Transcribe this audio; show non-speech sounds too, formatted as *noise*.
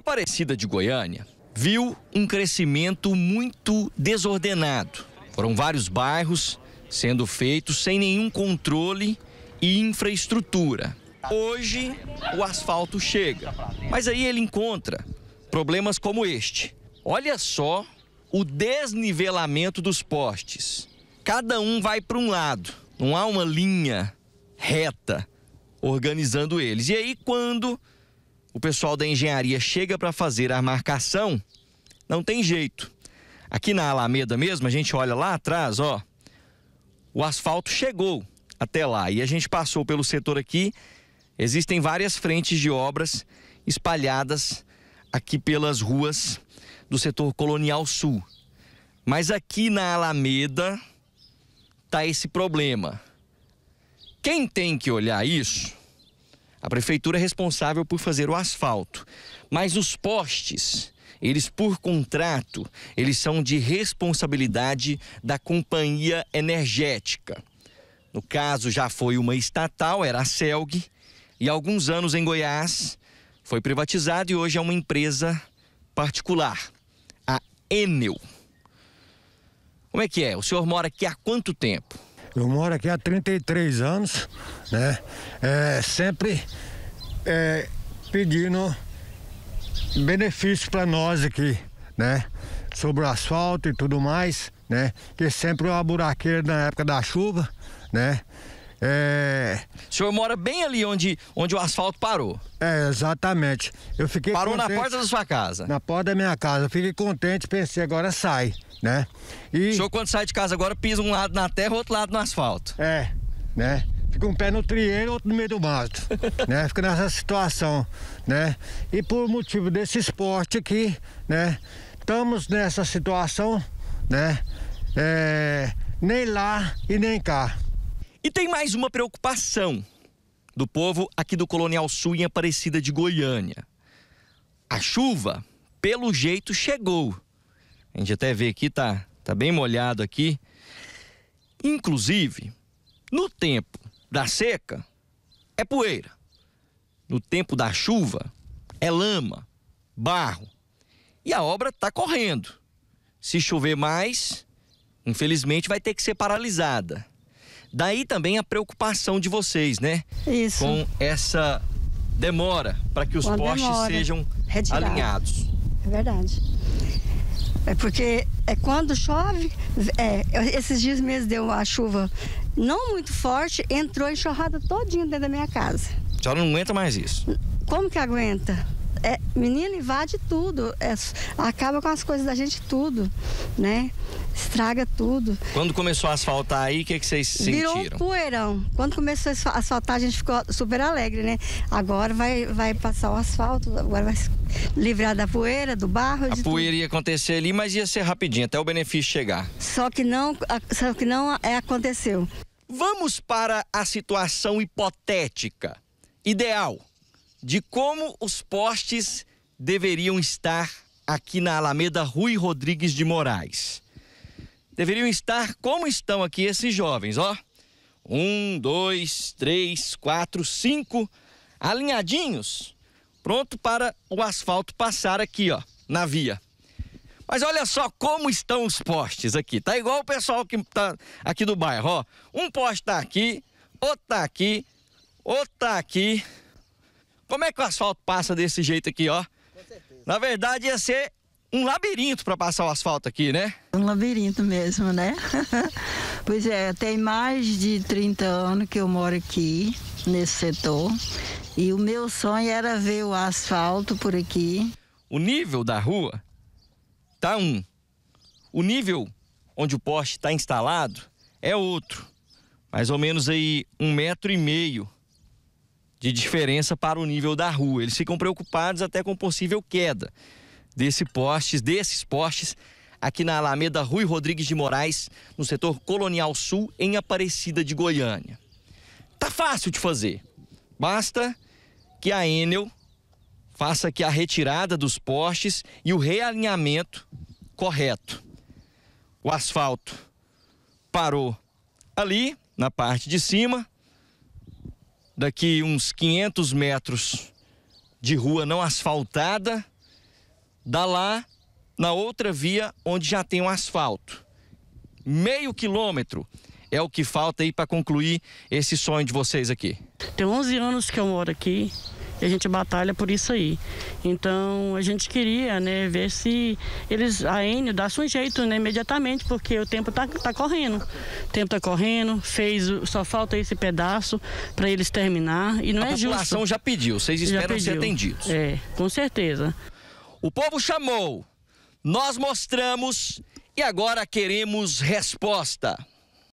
Aparecida de Goiânia viu um crescimento muito desordenado. Foram vários bairros sendo feitos sem nenhum controle e infraestrutura. Hoje o asfalto chega, mas aí ele encontra problemas como este. Olha só o desnivelamento dos postes. Cada um vai para um lado, não há uma linha reta organizando eles. E aí, quando o pessoal da engenharia chega para fazer a marcação, não tem jeito. Aqui na Alameda mesmo, a gente olha lá atrás, ó, o asfalto chegou até lá e a gente passou pelo setor aqui. Existem várias frentes de obras espalhadas aqui pelas ruas do setor colonial sul. Mas aqui na Alameda tá esse problema. Quem tem que olhar isso? A prefeitura é responsável por fazer o asfalto, mas os postes, eles por contrato, eles são de responsabilidade da companhia energética. No caso, já foi uma estatal, era a Celg, e há alguns anos em Goiás foi privatizado e hoje é uma empresa particular, a Enel. Como é que é? O senhor mora aqui há quanto tempo? Eu moro aqui há 33 anos, né? É, sempre é, pedindo benefício para nós aqui, né? Sobre o asfalto e tudo mais, né? Que sempre uma buraqueira na época da chuva, né? É... O senhor mora bem ali onde, onde o asfalto parou? É, exatamente. Eu fiquei Parou contente, na porta da sua casa? Na porta da minha casa. Eu fiquei contente, pensei, agora sai, né? E... O senhor, quando sai de casa agora, pisa um lado na terra, outro lado no asfalto? É, né? Fica um pé no trieiro, outro no meio do mato, *laughs* né? Fica nessa situação, né? E por motivo desse esporte aqui, né? Estamos nessa situação, né? É, nem lá e nem cá. E tem mais uma preocupação do povo aqui do Colonial Sul em Aparecida de Goiânia. A chuva, pelo jeito, chegou. A gente até vê aqui, tá, tá bem molhado aqui. Inclusive, no tempo da seca, é poeira. No tempo da chuva, é lama, barro. E a obra está correndo. Se chover mais, infelizmente vai ter que ser paralisada. Daí também a preocupação de vocês, né? Isso. Com essa demora para que os Quando postes demora, sejam retirar. alinhados. É verdade. É porque é quando chove, é, esses dias mesmo deu a chuva não muito forte, entrou enxurrada todinha dentro da minha casa. A senhora não aguenta mais isso? Como que aguenta? É, menino invade tudo, é, acaba com as coisas da gente tudo, né? estraga tudo. Quando começou a asfaltar aí, o que, que vocês sentiram? Virou um poeirão. Quando começou a asfaltar, a gente ficou super alegre, né? Agora vai, vai passar o asfalto, agora vai livrar da poeira, do barro. A poeira tudo. ia acontecer ali, mas ia ser rapidinho, até o benefício chegar. Só que não, só que não é, aconteceu. Vamos para a situação hipotética, ideal, de como os postes deveriam estar aqui na Alameda Rui Rodrigues de Moraes deveriam estar como estão aqui esses jovens, ó. Um, dois, três, quatro, cinco, alinhadinhos, pronto para o asfalto passar aqui, ó, na via. Mas olha só como estão os postes aqui. Tá igual o pessoal que tá aqui do bairro, ó. Um poste tá aqui, outro tá aqui, outro tá aqui. Como é que o asfalto passa desse jeito aqui, ó? Na verdade ia ser um labirinto para passar o asfalto aqui, né? Um labirinto mesmo, né? *laughs* pois é, tem mais de 30 anos que eu moro aqui, nesse setor. E o meu sonho era ver o asfalto por aqui. O nível da rua tá um. O nível onde o poste está instalado é outro. Mais ou menos aí um metro e meio de diferença para o nível da rua. Eles ficam preocupados até com possível queda desse postes, desses postes, aqui na Alameda Rui Rodrigues de Moraes, no setor Colonial Sul, em Aparecida de Goiânia. Tá fácil de fazer. Basta que a Enel faça a retirada dos postes e o realinhamento correto. O asfalto parou ali na parte de cima. Daqui uns 500 metros de rua não asfaltada, dá lá na outra via onde já tem um asfalto. Meio quilômetro é o que falta aí para concluir esse sonho de vocês aqui. Tem 11 anos que eu moro aqui e a gente batalha por isso aí. Então a gente queria, né, ver se eles, a Enio, dá um jeito, né, imediatamente, porque o tempo tá, tá correndo. O tempo tá correndo, fez, só falta esse pedaço para eles terminar e não a é justo. A população já pediu, vocês esperam ser atendidos. É, com certeza. O povo chamou, nós mostramos e agora queremos resposta.